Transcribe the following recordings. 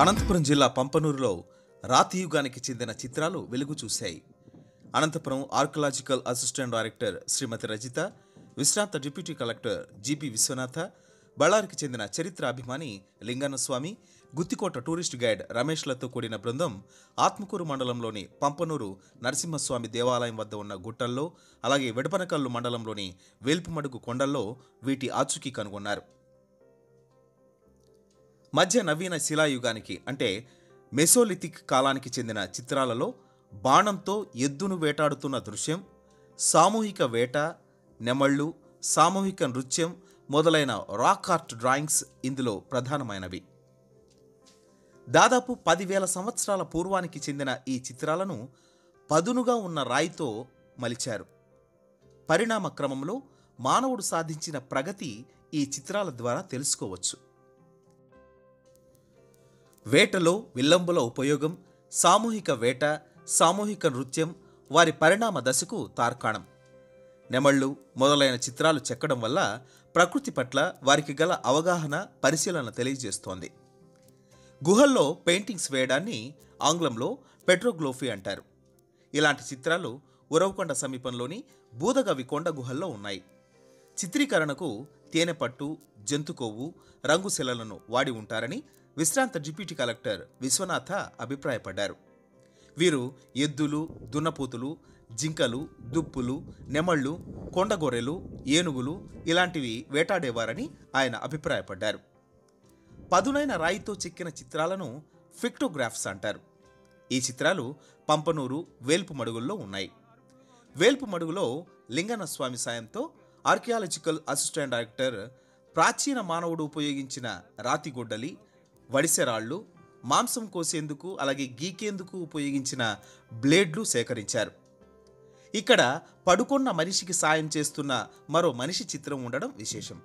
అనంతపురం జిల్లా పంపనూరులో రాతియుగానికి చెందిన చిత్రాలు వెలుగు చూశాయి. Anantapur archaeological assistant director Srimathi Rajitha విశ్రాంత deputy collector G P Vishwanatha బళ్ళారికి చెందిన చరిత్ర అభిమాని లింగన్నస్వామి గుత్తికోట టూరిస్ట్ గైడ్ రమేష్లతో కూడిన బృందం ఆత్మకూరు మండలంలోని పంపనూరు నరసింహస్వామి దేవాలయం వద్ద ఉన్న గుట్టల్లో అలాగే వెడపనకల్లు మండలంలోని వేల్పుమడుగు కొండల్లో వీటి ఆచూకీ కనుగొన్నారు. మధ్య నవీన శిలాయుగానికి అంటే మెసోలిథిక్ కాలానికి చెందిన చిత్రాలలో బాణంతో ఎద్దును వేటాడుతున్న దృశ్యం సామూహిక వేట నెమళ్ళు సామూహిక నృత్యం మొదలైన రాక్ ఆర్ట్ డ్రాయింగ్స్ ఇందులో ప్రధానమైనవి. దాదాపు పదివేల సంవత్సరాల పూర్వానికి చెందిన ఈ చిత్రాలను పదునుగా ఉన్న రాయితో మలిచారు. పరిణామ క్రమంలో మానవుడు సాధించిన ప్రగతి ఈ చిత్రాల ద్వారా తెలుసుకోవచ్చు. వేటలో విల్లంబుల ఉపయోగం సామూహిక వేట సామూహిక నృత్యం వారి పరిణామ దశకు తార్కాణం. నెమళ్ళు మొదలైన చిత్రాలు చెక్కడం వల్ల ప్రకృతి పట్ల వారికి గల అవగాహన పరిశీలన తెలియజేస్తోంది. గుహల్లో పెయింటింగ్స్ వేయడాన్ని ఆంగ్లంలో పెట్రోగ్లోఫీ అంటారు. ఇలాంటి చిత్రాలు ఉరవకొండ సమీపంలోని బూదగవి కొండ గుహల్లో ఉన్నాయి. చిత్రీకరణకు తేనెపట్టు జంతుకొవ్వు రంగుశిలలను వాడి ఉంటారని విశ్రాంత డిప్యూటీ కలెక్టర్ విశ్వనాథ అభిప్రాయపడ్డారు. వీరు ఎద్దులు దున్నపోతులు జింకలు దుప్పులు నెమళ్ళు కొండగొర్రెలు ఏనుగులు ఇలాంటివి వేటాడేవారని ఆయన అభిప్రాయపడ్డారు. పదునైన రాయితో చెక్కిన చిత్రాలను ఫిక్టోగ్రాఫ్స్ అంటారు. ఈ చిత్రాలు పంపనూరు వేల్పు మడుగుల్లో ఉన్నాయి. వేల్పు మడుగులో లింగనస్వామి సాయంతో ఆర్కియాలజికల్ అసిస్టెంట్ డైరెక్టర్ ప్రాచీన మానవుడు ఉపయోగించిన రాతిగొడ్డలి వడిసెరాళ్ళు మాంసం కోసేందుకు అలాగే గీకేందుకు ఉపయోగించిన బ్లేడ్లు సేకరించారు. ఇక్కడ పడుకున్న మనిషికి సాయం చేస్తున్న మరో మనిషి చిత్రం ఉండడం విశేషం.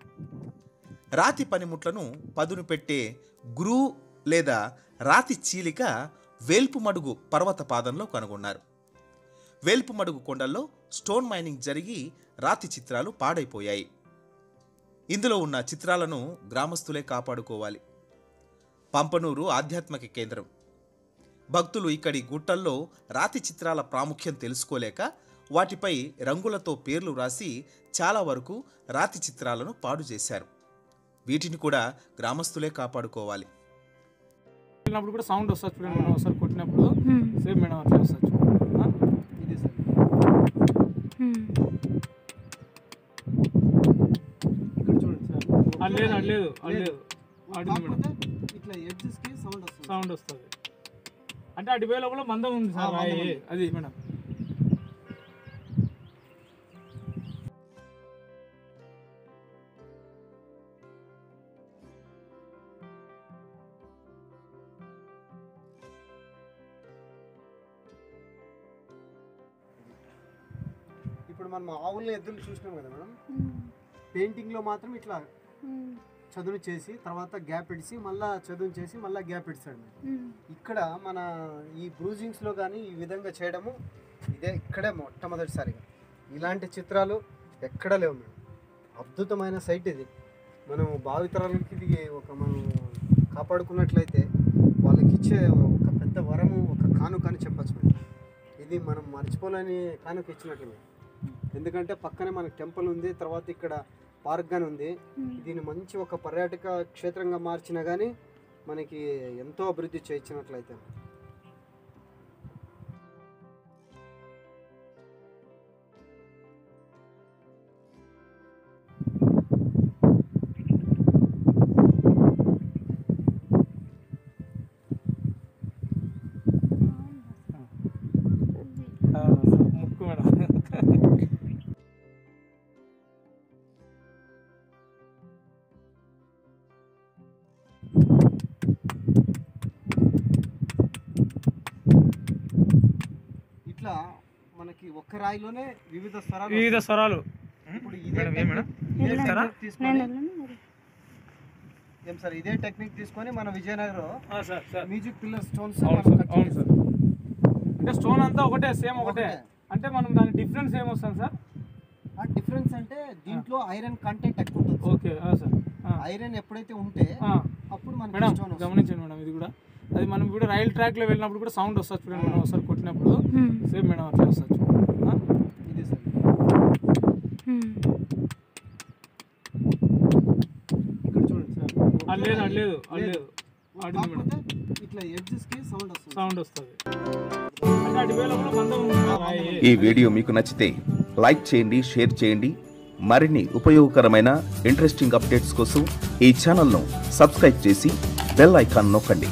రాతి పనిముట్లను పదును పెట్టే గ్రూ లేదా రాతి చీలిక వేల్పుమడుగు పర్వత పాదంలో కనుగొన్నారు. వేల్పుమడుగు కొండల్లో స్టోన్ మైనింగ్ జరిగి రాతి చిత్రాలు పాడైపోయాయి. ఇందులో ఉన్న చిత్రాలను గ్రామస్తులే కాపాడుకోవాలి. పంపనూరు ఆధ్యాత్మిక కేంద్రం. భక్తులు ఇక్కడి గుట్టల్లో రాతి చిత్రాల ప్రాముఖ్యం తెలుసుకోలేక వాటిపై రంగులతో పేర్లు రాసి చాలా వరకు రాతి చిత్రాలను పాడు చేశారు. వీటిని కూడా గ్రామస్తులే కాపాడుకోవాలి. వెళ్ళినప్పుడు కూడా సౌండ్ వస్తుంది చూడండి మనం ఒకసారి కొట్టినప్పుడు. సేమ్ మేడం అట్లా వస్తుంది చూడండి ఆ? ఇది సార్. ఇక్కడ చూడండి సార్. అది లేదు అది లేదు అది లేదు. ఆడింది మేడం. కాకపోతే ఇట్లా సౌండ్ వస్తుంది. సౌండ్ వస్తుంది. అంటే అటు పోయే లోపల మందం ఉంది సార్ రాయి. అది మేడం. ఇప్పుడు మనం ఆవుల ఎద్దులు చూసినాం కదా మేడం. పెయింటింగ్లో మాత్రం ఇట్లా చదును చేసి తర్వాత గ్యాప్ ఇడిసి మళ్ళా చదును చేసి మళ్ళా గ్యాప్ ఇడిచాడు ఇక్కడ మన ఈ బ్రూజింగ్స్లో కానీ ఈ విధంగా చేయడము ఇదే ఇక్కడే మొట్టమొదటిసారిగా. ఇలాంటి చిత్రాలు ఎక్కడ లేవు మేడం. అద్భుతమైన సైట్ ఇది. మనం భావితరాలకి ఇది ఒక మనం కాపాడుకున్నట్లయితే వాళ్ళకి ఇచ్చే ఒక పెద్ద వరము ఒక కానుక అని చెప్పచ్చు మేడం. ఇది మనం మర్చిపోలేని కానుక ఇచ్చినట్లు ఎందుకంటే పక్కనే మనకి టెంపుల్ ఉంది తర్వాత ఇక్కడ పార్క్ గాని ఉంది దీన్ని మంచి ఒక పర్యాటక క్షేత్రంగా మార్చినా కానీ మనకి ఎంతో అభివృద్ధి చేయించినట్లయితే ఇట్లా మనకి ఒక్క రాయిలోనే వివిధ స్వరాలు వివిధ స్వరాలు. ఇప్పుడు ఇదే? టెక్నిక్ తీసుకొని ఏం సార్ ఇదే టెక్నిక్ తీసుకొని మన విజయనగరం ఆ, sir sir. Music pillar stones sir అంటే స్టోన్ అంతా ఒకటే సేమ్ ఒకటే. అంటే మనం దాని డిఫరెన్స్ ఏమొస్తుంది సార్? ఆ డిఫరెన్స్ అంటే దీంట్లో ఐరన్ కంటెంట్ ఎక్కువ ఉంటుంది ఓకే ఆ, సార్. ఐరన్ ఎప్పుడైతే ఉంటే. అప్పుడు మనకి మేడం స్టోన్. గమనించండి మేడం ఇది కూడా. అది మనం ఇప్పుడు రైల్ ట్రాక్లో వెళ్ళినప్పుడు కూడా సౌండ్ వస్తుంది చూడండి మనం ఒకసారి కొట్టినప్పుడు. సేమ్ మేడం అట్లా వస్తుంది? ఇదే సార్. ఇక్కడ చూడండి సార్. ఆడింది మేడం. ఇట్లా ఎడ్జెస్కి సౌండ్ వస్తుంది. సౌండ్ వస్తుంది. ఈ వీడియో మీకు నచ్చితే లైక్ చేయండి షేర్ చేయండి. మరిన్ని ఉపయోగకరమైన ఇంట్రెస్టింగ్ అప్డేట్స్ కోసం ఈ ఛానల్ను సబ్స్క్రైబ్ చేసి బెల్ ఐకాన్ నొక్కండి.